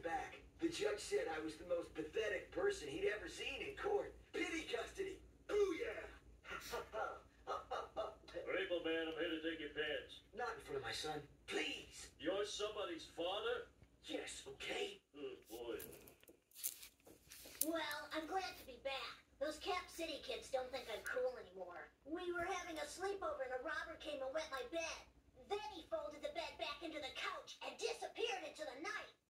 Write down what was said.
The judge said I was the most pathetic person he'd ever seen in court. Pity custody. Booyah! Maple Man, I'm here to take your pants. Not in front of my son. Please. You're somebody's father? Yes, okay? Oh, boy. Well, I'm glad to be back. Those Cap City kids don't think I'm cool anymore. We were having a sleepover in a robbery.